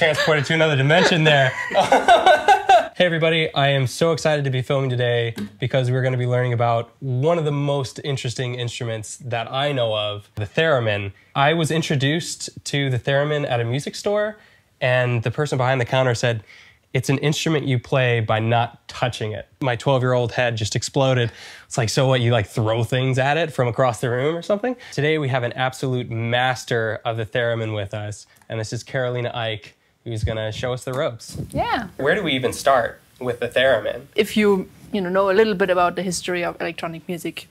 transported to another dimension there. hey, everybody. I am so excited to be filming today because we're going to be learning about one of the most interesting instruments that I know of, the theremin. I was introduced to the theremin at a music store, and the person behind the counter said, it's an instrument you play by not touching it. My 12 year old head just exploded. It's like, so what, you like throw things at it from across the room or something? Today we have an absolute master of the theremin with us, and this is Carolina Eyck, who's gonna show us the ropes. Yeah. Where do we even start with the theremin? If you you know know a little bit about the history of electronic music,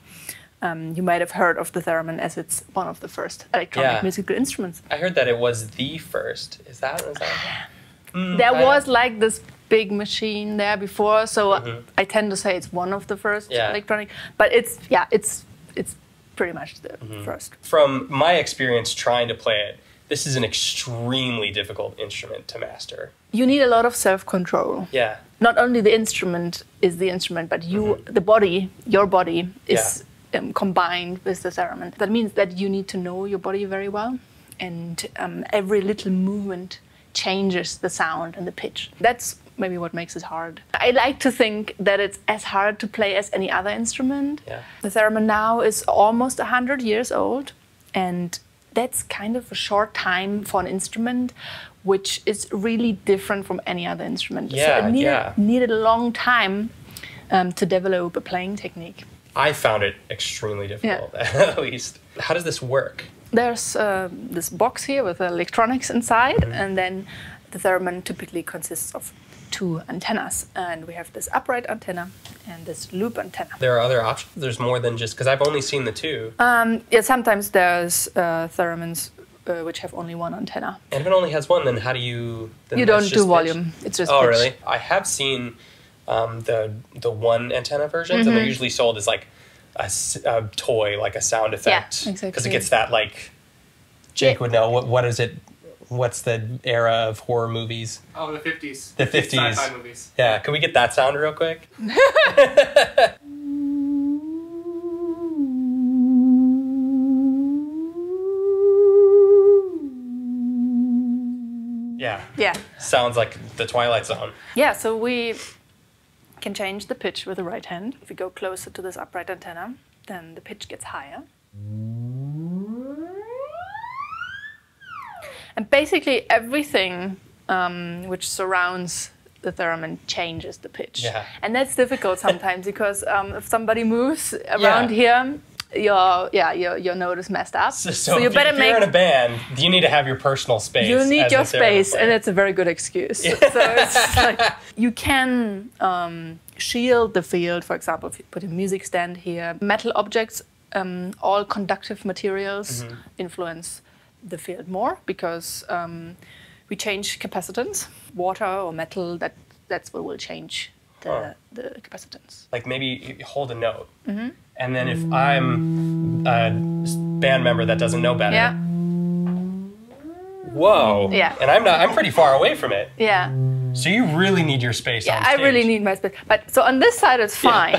um, you might have heard of the theremin as it's one of the first electronic Yeah. musical instruments. I heard that it was the first. Is that? Is that? Mm, There I- was like this big machine there before, so I tend to say it's one of the first. Yeah. electronic. But it's yeah, it's it's pretty much the Mm-hmm. first. From my experience trying to play it, this is an extremely difficult instrument to master. You need a lot of self-control. Yeah. Not only the instrument is the instrument, but you, the body, your body is um, combined with the theremin. That means that you need to know your body very well, and um, every little movement changes the sound and the pitch. That's maybe what makes it hard. I like to think that it's as hard to play as any other instrument. Yeah. The theremin now is almost 100 years old, and that's kind of a short time for an instrument, which is really different from any other instrument. Yeah, so it needed, yeah. needed a long time um, to develop a playing technique. I found it extremely difficult, yeah. at least. How does this work? There's uh, this box here with electronics inside, Mm-hmm. and then the theremin typically consists of two antennas, and we have this upright antenna and this loop antenna. There are other options. There's more than just because I've only seen the two, Um, yeah, sometimes there's uh, theremins uh, which have only one antenna. and if it only has one, then how do you? Then You don't do pitch? volume; it's just Oh, pitch. really? I have seen um, the the one antenna versions, and they're Mm-hmm. usually sold as like a toy, like a sound effect. Because exactly. it gets that like. Jake would know what what is it? What's the era of horror movies? Oh, the 50s. The 50s. Sci-fi movies. Yeah, can we get that sound real quick? yeah, Yeah, sounds like the Twilight Zone. yeah. So we can change the pitch with the right hand. If we go closer to this upright antenna, then the pitch gets higher. And basically everything um, which surrounds the theremin changes the pitch. Yeah. And that's difficult sometimes because um, if somebody moves around Yeah. here, your yeah your, your note is messed up. So, so you if, better if make you're in a band, you need to have your personal space. you need your space, player. and it's a very good excuse. so it's like you can um, shield the field. For example, if you put a music stand here, metal objects, um, all conductive materials Mm-hmm. influence the field more because um, we change capacitance. Water or metal, that that's what will change the, Huh. the capacitance. like maybe hold a note, Mm-hmm. and then if I'm a band member that doesn't know better, Yeah, whoa, Yeah. and I'm not, I'm pretty far away from it. yeah. So you really need your space. Yeah, I really need my space. But so on this side, it's fine.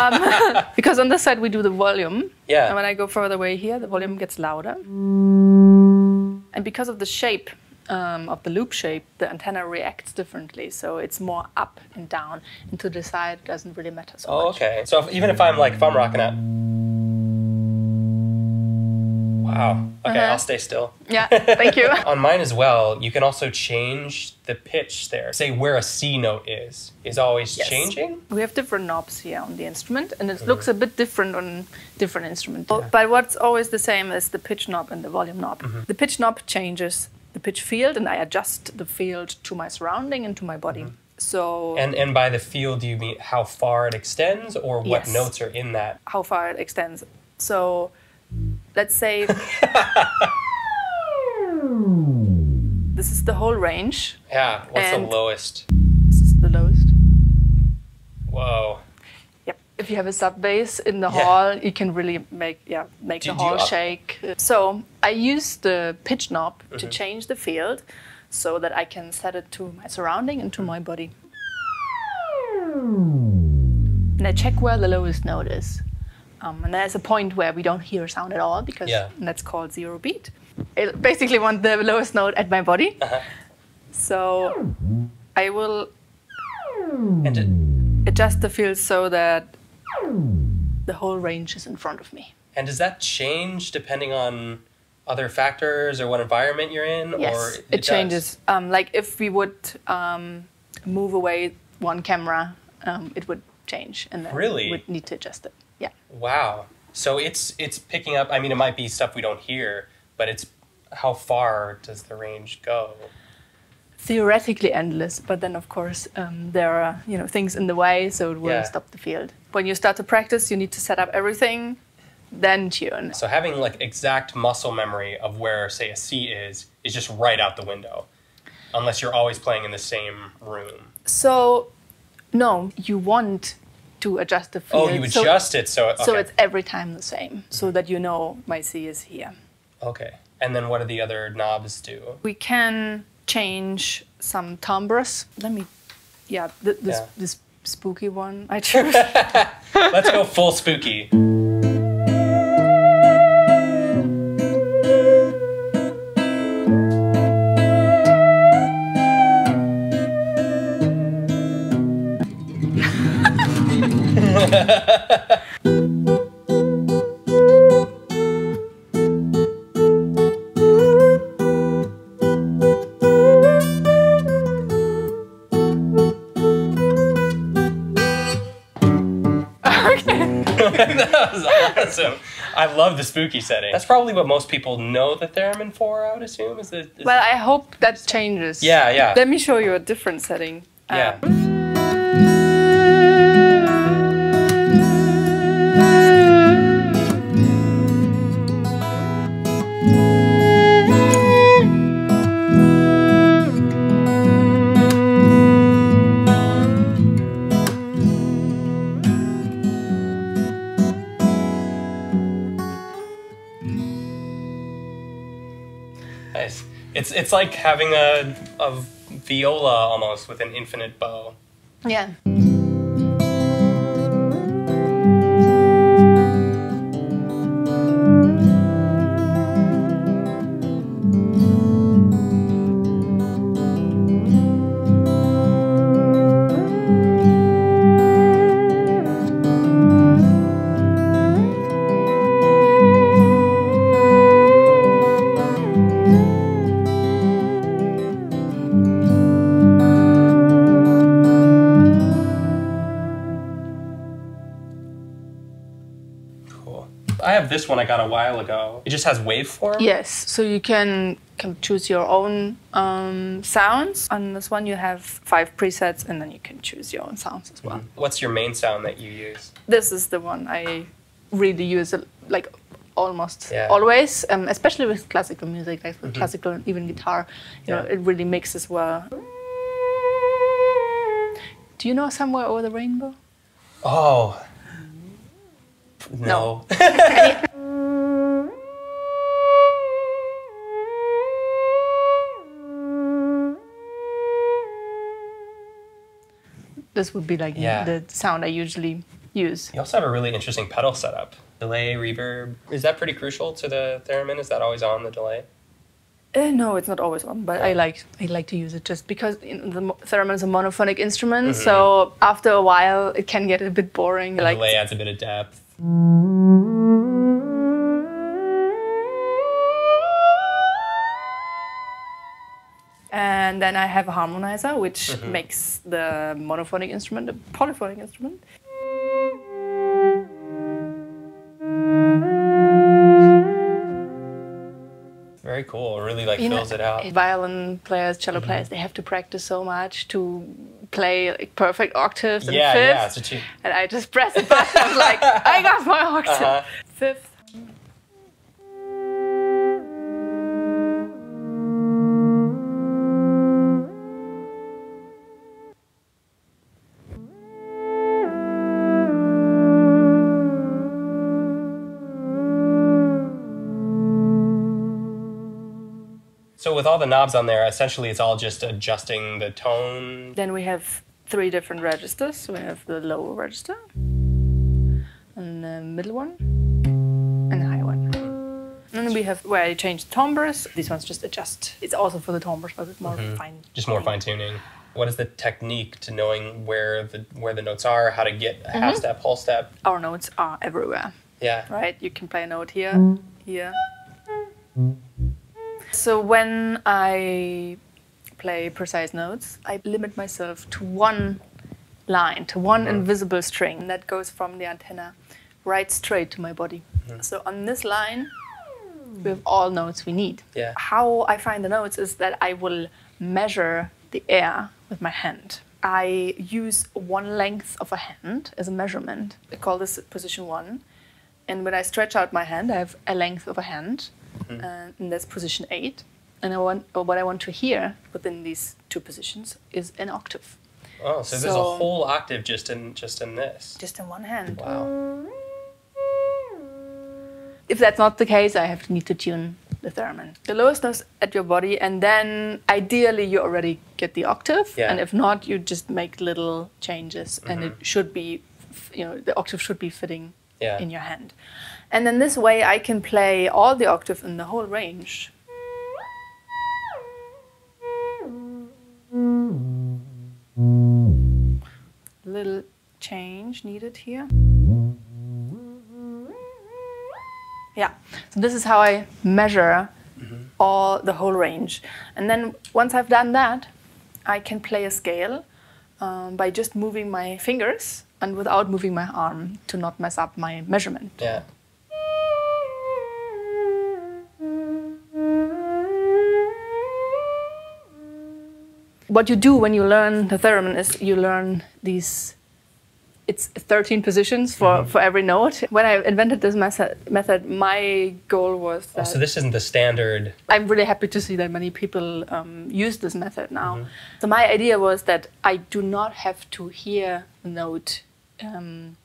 um, because on this side, we do the volume. Yeah. And when I go further away here, the volume gets louder. And because of the shape, um, of the loop shape, the antenna reacts differently. So it's more up and down. And to the side doesn't really matter so Oh, much. okay. So if, even if I'm like if I'm rocking out. Wow. Okay, Uh-huh. I'll stay still. Yeah, thank you. On mine as well, you can also change the pitch there. Say where a C note is is always Yes. changing. We have different knobs here on the instrument, and it mm-hmm. looks a bit different on different instruments. But what's always the same is the pitch knob and the volume knob. Mm-hmm. The pitch knob changes the pitch field, and I adjust the field to my surrounding and to my body. Mm-hmm. So And and by the field, do you mean how far it extends, or what Yes. notes are in that? how far it extends. So let's say this is the whole range. Yeah. What's the lowest? This is the lowest. Whoa. Yep. If you have a sub bass in the Yeah. hall, you can really make yeah make the hall shake. So I use the pitch knob Mm-hmm. to change the field, so that I can set it to my surrounding and to Mm. my body. And I check where the lowest note is. Um, and there's a point where we don't hear sound at all because Yeah. that's called zero beat. I basically want the lowest note at my body. Uh-huh. So I will And it, adjust the field so that the whole range is in front of me. and does that change depending on other factors or what environment you're in? Yes, or it, does? changes. Um, like if we would um, move away one camera, um, it would change, and then Really? we would need to adjust it. Yeah. Wow. So it's it's picking up. I mean, it might be stuff we don't hear, but it's how far does the range go? Theoretically endless, but then of course um, there are you know things in the way, so it will Yeah. stop the field. When you start to practice, you need to set up everything, then tune. So having like exact muscle memory of where, say, a C is, is just right out the window, unless you're always playing in the same room. So, no, you want to adjust the field. Oh, you so, adjust it so okay. So it's every time the same, so mm-hmm. that you know my C is here. okay. And then what do the other knobs do? We can change some timbres. Let me, yeah, th- this Yeah. this spooky one I chose. Let's go full spooky. that was awesome. I love the spooky setting. That's probably what most people know the theremin for. I would assume is it. Is well, I hope that changes. yeah, yeah, Let me show you a different setting. yeah. Um, It's it's like having a a viola almost with an infinite bow. yeah. Have this one I got a while ago. It just has waveform. Yes, so you can can choose your own um, sounds. On this one, you have five presets, and then you can choose your own sounds as well. What's your main sound that you use? This is the one I really use, uh, like almost Yeah. always, um, especially with classical music, like with classical and even guitar. You know, it really mixes well. Do you know "Somewhere Over the Rainbow"? Oh. No. This would be like Yeah. the sound I usually use. you also have a really interesting pedal setup. Delay, reverb. Is that pretty crucial to the theremin? Is that always on the delay? Uh, no, it's not always on, but I like I like to use it just because you the theremin is a monophonic instrument. So after a while, it can get a bit boring. The like delay adds a bit of depth. And then I have a harmonizer, which makes the monophonic instrument a polyphonic instrument. Very cool. It really like You know, fills it out. Violin players, cello Mm-hmm. players, they have to practice so much to play like perfect octaves and yeah, fifths. yeah. It's a cheap. And I just press a button. I'm like, I got my octave. Uh-huh. Fifth. With all the knobs on there, essentially it's all just adjusting the tone. Then we have three different registers. We have the lower register, and the middle one, and the high one. And then we have where I change the timbres. These ones just adjust. It's also for the timbres, but it's more fine. Mm-hmm. Just more fine tuning. What is the technique to knowing where the where the notes are, how to get a half step, whole step? Our notes are everywhere. Yeah. right? You can play a note here, here. So when I play precise notes, I limit myself to one line, to one hmm. invisible string that goes from the antenna right straight to my body. Hmm. So on this line, we have all notes we need. Yeah. How I find the notes is that I will measure the air with my hand. I use one length of a hand as a measurement. I call this position one. And when I stretch out my hand, I have a length of a hand, Mm-hmm. uh, and that's position eight. And I want, or what I want to hear within these two positions is an octave, Oh, so, there's a whole octave just in just in this. just in one hand. Wow. If that's not the case, I have to need to tune the theremin. The lowest notes at your body, and then ideally you already get the octave. Yeah. And if not, you just make little changes, and it mm-hmm. should be, you know, the octave should be fitting Yeah. in your hand. And then this way, I can play all the octave in the whole range. Little change needed here. Yeah, so this is how I measure all the whole range. And then once I've done that, I can play a scale um, by just moving my fingers and without moving my arm to not mess up my measurement. Yeah. What you do when you learn the theremin is you learn these. It's 13 positions for, for every note. When I invented this method, method, my goal was Oh, that so this isn't the standard. I'm really happy to see that many people um, use this method now. So my idea was that I do not have to hear a note um,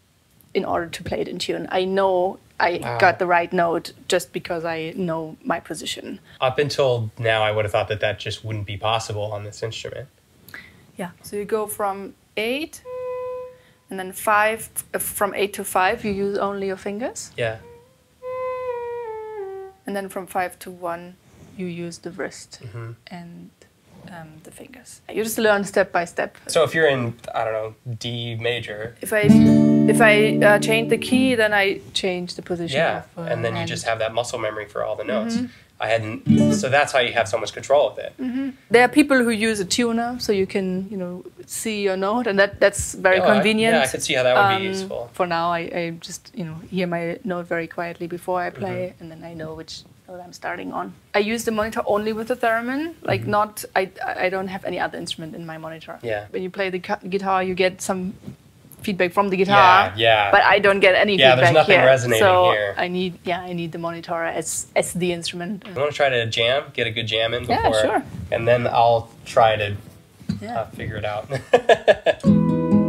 in order to play it in tune. I know I Wow. got the right note just because I know my position. Up until now, I would have thought that that just wouldn't be possible on this instrument. Yeah. So you go from eight, and then five. From eight to five, you use only your fingers, Yeah. and then from five to one, you use the wrist Mm-hmm. and um, the fingers. You just learn step by step. So if you're in, I don't know, D major, If I if I uh, change the key, then I change the position. yeah, of, uh, and then you just have that muscle memory for all the notes. Mm-hmm. I hadn't, so that's how you have so much control of it. There are people who use a tuner, so you can you know see your note, and that that's very Oh, I- convenient. yeah, I could see how that would be Um, useful. For now, I, I just you know hear my note very quietly before I play, Mm-hmm. and then I know which note I'm starting on. I use the monitor only with the theremin, like not I I don't have any other instrument in my monitor. Mm-hmm. Yeah. When you play the guitar, you get some feedback from the guitar. Yeah, yeah. But I don't get any Yeah, there's feedback nothing here. resonating so here. I need yeah I need the monitor as as the instrument. I want to try to jam, get a good jam in Yeah, before, sure. and then I'll try to Yeah. uh, figure it out.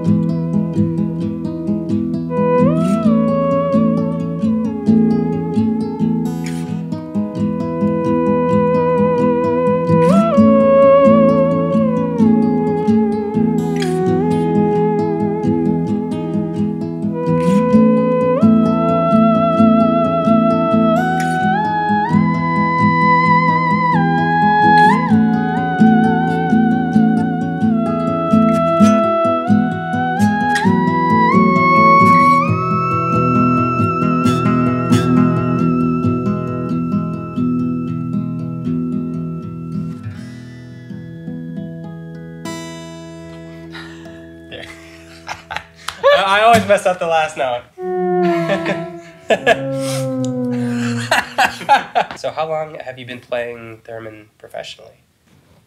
I, I mess up the last note. so how long have you been playing theremin professionally?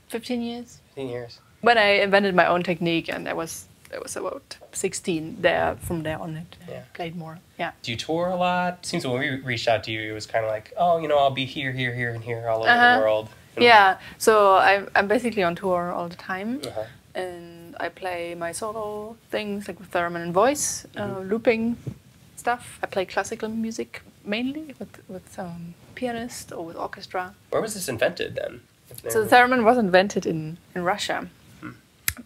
15 years. 15 years. When I invented my own technique, and I was I was about 16. There from there on, it Yeah. played more. Yeah. Do you tour a lot? Seems when we reached out to you, it was kind of like, oh, you know, I'll be here, here, here, and here, all over Uh-huh. the world. And- Yeah. So I'm I'm basically on tour all the time. Uh-huh. and I play my solo things like with theremin and voice, uh, Mm-hmm. looping stuff. I play classical music mainly with with um, pianist or with orchestra. Where was this invented then? So the theremin was invented in in Russia. Hmm.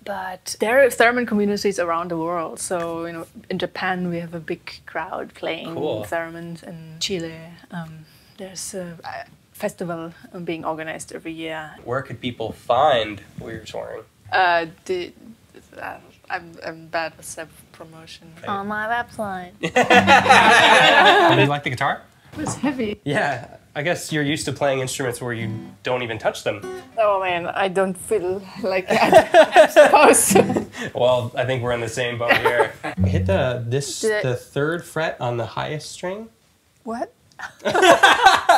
But there are theremin communities around the world. So you know, in Japan we have a big crowd playing Cool. theremins. In Chile, um, There's a, a festival um, being organized every year. Where could people find Weird Touring? Uh, the, uh, I'm, I'm bad with self promotion. On my website. Do you like the guitar? It's heavy. Yeah, I guess you're used to playing instruments where you don't even touch them. Oh man, I don't feel like I'm supposed to. Well, I think we're in the same boat here. Hit the this Did I- the third fret on the highest string. What?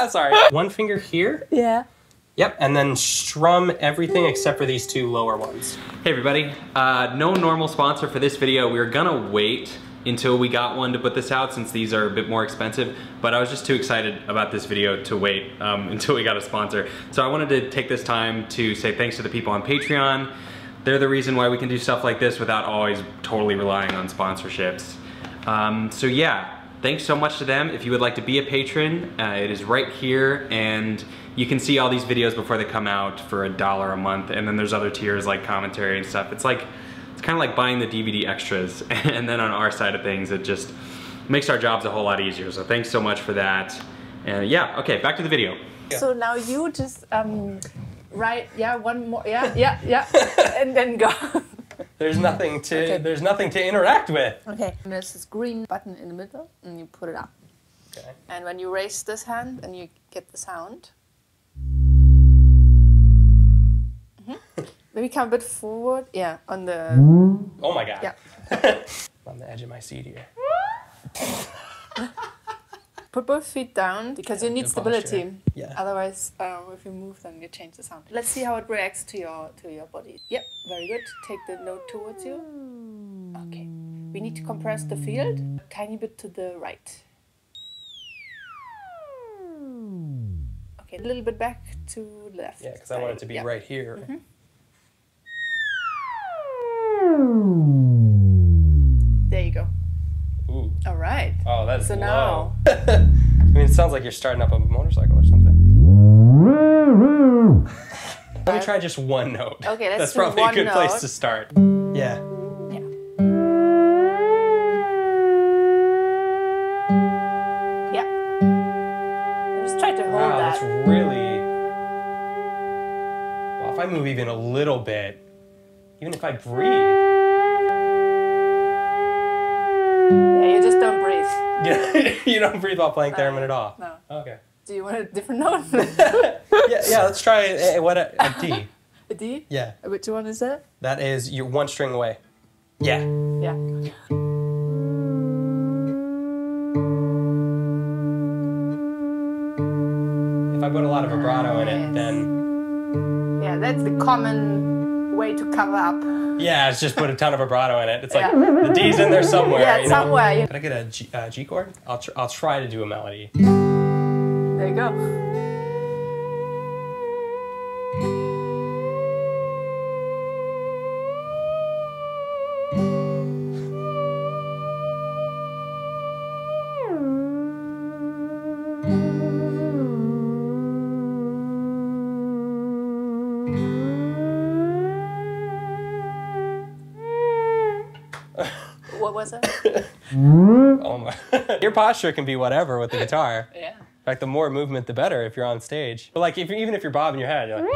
Sorry. One finger here. Yeah. Yep, and then strum everything except for these two lower ones. Hey everybody, uh, no normal sponsor for this video. We are gonna wait until we got one to put this out since these are a bit more expensive, but I was just too excited about this video to wait um, until we got a sponsor. So I wanted to take this time to say thanks to the people on Patreon. They're the reason why we can do stuff like this without always totally relying on sponsorships. Um, so yeah, thanks so much to them. If you would like to be a patron, uh, it is right here and you can see all these videos before they come out for a dollar a month and then there's other tiers like commentary and stuff. It's like, it's kind of like buying the DVD extras and then on our side of things it just makes our jobs a whole lot easier. So thanks so much for that. And yeah, okay, back to the video. So now you just um, write, yeah, one more, yeah, yeah, yeah, and then go. There's nothing to Okay. there's nothing to interact with. Okay. And There's this green button in the middle, and you put it up. Okay. And when you raise this hand, and you get the sound. Mhm. Maybe come a bit forward. Yeah, on the. Oh my god. Yeah. on the edge of my seat here. Put both feet down because you need stability. posture. Yeah. Otherwise, um, if you move, then you change the sound. Let's see how it reacts to your to your body. Yep, very good. Take the note towards you. Okay. We need to compress the field a tiny bit to the right. Okay, a little bit back to left. Yeah, because I want it to be Yeah. right here. Mm-hmm. There you go. Ooh. All right. Oh, that's So low. now- I mean, it sounds like you're starting up a motorcycle or something. Let me try just one note. Okay, let's That's probably one a good place to start. Yeah. Yeah. If I move even a little bit, even if I breathe, Yeah, you just don't breathe. you don't breathe while playing theremin at all. No. Okay. Do you want a different note? Yeah, yeah. Let's try a, what a, a D. a D? Yeah, Which one is that? that is you're one string away. Yeah. Yeah. The common way to cover up. yeah, it's just put a ton of vibrato in it. It's like the D's in there somewhere. Yeah, you know? somewhere. You- Can I get a G, uh, G chord? I'll tr- I'll try to do a melody. There you go. Was it? Oh my! Your posture can be whatever with the guitar. Yeah. In fact, the more movement, the better if you're on stage. But like, if even if you're bobbing your head, you're like,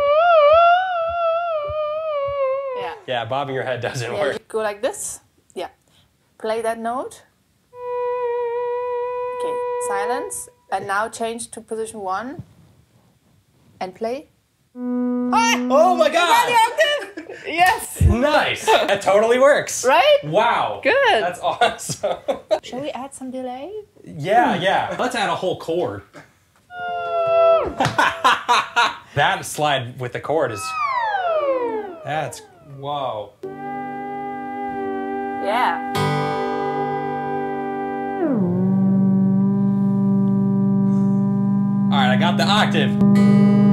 Yeah. yeah, bobbing your head doesn't Yeah, work. go like this. Yeah. Play that note. Okay, silence. And now change to position one. And play. Oh my god! Yes! Nice. That totally works. Right? Wow. Good. That's awesome. Shall we add some delay? yeah, yeah. Hmm. Let's add a whole chord. that slide with the chord is. That's whoa. Yeah. All right, I got the octave.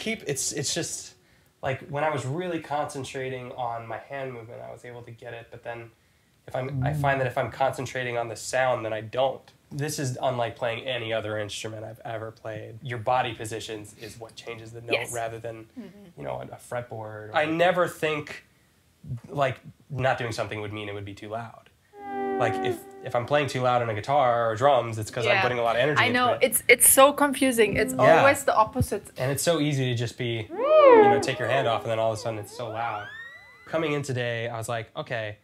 Keep it's it's just like when I was really concentrating on my hand movement, I was able to get it. But then, if I'm I find that if I'm concentrating on the sound, then I don't. This is unlike playing any other instrument I've ever played. Your body positions is what changes the note Yes. rather than mm-hmm. you know a, a fretboard. I never think like not doing something would mean it would be too loud. like if if I'm playing too loud on a guitar or drums, it's because I'm putting a lot of energy I into know it. it's it's so confusing. It's Yeah. always the opposite. and it's so easy to just be, you know, take your hand off and then all of a sudden it's so loud. Coming in today, I was like, okay,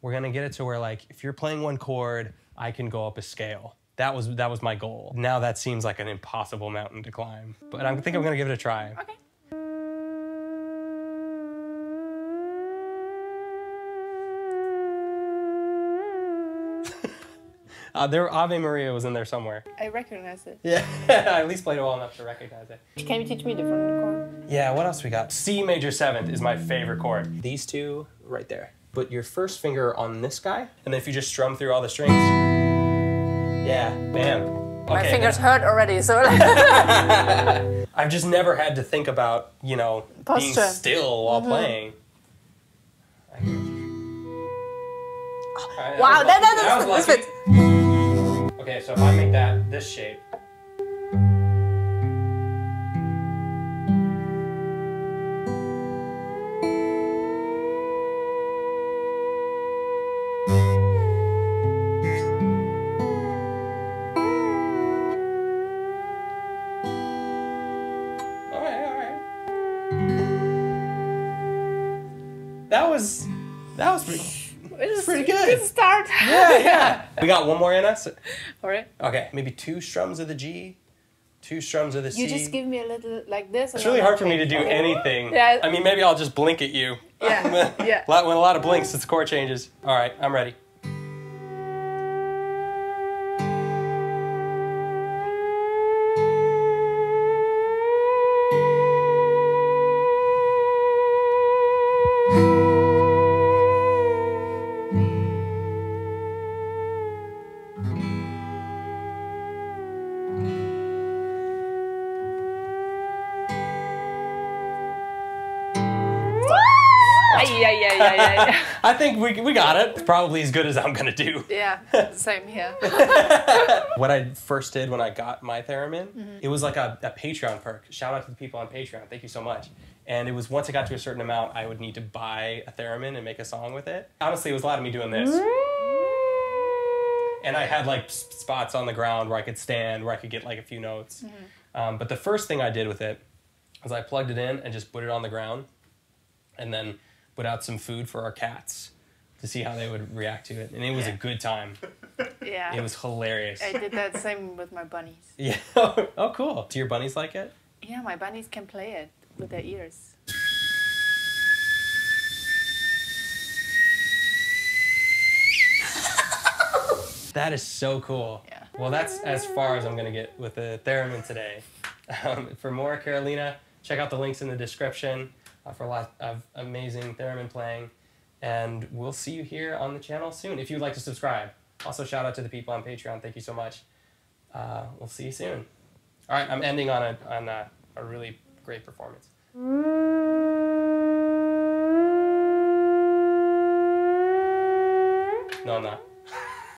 we're gonna get it to where like if you're playing one chord, I can go up a scale. That was that was my goal. Now that seems like an impossible mountain to climb, but I think I'm gonna give it a try. Okay. Uh, there, Ave Maria was in there somewhere. I recognize it. Yeah, I at least played it well enough to recognize it. Can you teach me different chord? Yeah, what else we got? C major seventh is my favorite chord. These two right there. Put your first finger on this guy, and then if you just strum through all the strings. Yeah, bam. My fingers then- hurt already, so I've just never had to think about, you know, being still while playing. Alright, wow, was that, lucky. that, was that, lucky. fits. Okay, so if I make that this shape. That was that was pretty It's pretty good. Good start. yeah, yeah. We got one more in us. All right. Okay, maybe two strums of the G, two strums of the C. You just give me a little like this. it's really hard for me to do anything. Yeah. I mean, maybe I'll just blink at you. Yeah, yeah. A lot, when a lot of blinks, it's chord changes. All right, I'm ready. Ay, ay, ay, ay. I think we, we got it. It's probably as good as I'm gonna do. yeah, same here. What I first did when I got my theremin, Mm-hmm. it was like a, a Patreon perk. Shout out to the people on Patreon. Thank you so much. And it was once it got to a certain amount, I would need to buy a theremin and make a song with it. Honestly, it was a lot of me doing this. And I had like spots on the ground where I could stand, where I could get like a few notes. Um, but the first thing I did with it was I plugged it in and just put it on the ground, and then put out some food for our cats to see how they would react to it. And it was a good time. Yeah. It was hilarious. I did that same with my bunnies. Yeah. oh, cool. Do your bunnies like it? Yeah, my bunnies can play it with their ears. That is so cool. Yeah. Well, that's as far as I'm going to get with the theremin today. Um, for more Carolina, check out the links in the description uh, for a lot of amazing theremin playing. And we'll see you here on the channel soon if you'd like to subscribe. Also, shout out to the people on Patreon. Thank you so much. Uh, we'll see you soon. All right, I'm ending on a, on a, a really great performance. No, I'm not.